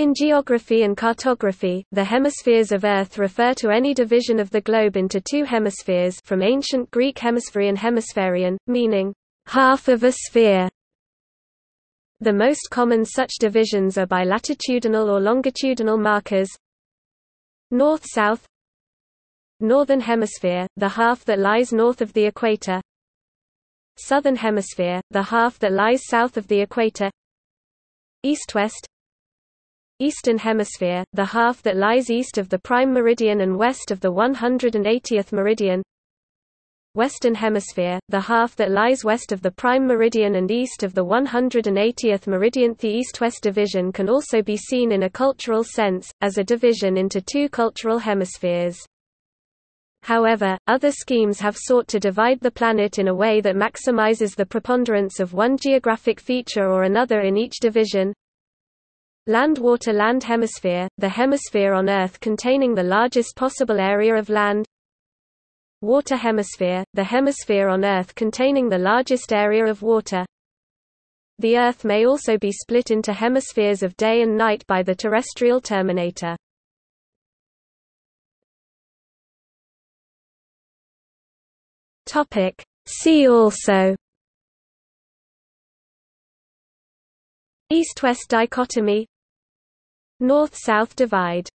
In geography and cartography, the hemispheres of Earth refer to any division of the globe into two hemispheres from ancient Greek hemispherion hemispherion, meaning, half of a sphere. The most common such divisions are by latitudinal or longitudinal markers. North-south. Northern Hemisphere, the half that lies north of the equator. Southern Hemisphere, the half that lies south of the equator. East-west Eastern Hemisphere, the half that lies east of the prime meridian and west of the 180th meridian Western Hemisphere, the half that lies west of the prime meridian and east of the 180th meridian. The east-west division can also be seen in a cultural sense, as a division into two cultural hemispheres. However, other schemes have sought to divide the planet in a way that maximizes the preponderance of one geographic feature or another in each division. Land-water-land hemisphere, the hemisphere on Earth containing the largest possible area of land. Water hemisphere, the hemisphere on Earth containing the largest area of water. The Earth may also be split into hemispheres of day and night by the terrestrial terminator. See also. East-West dichotomy North-South divide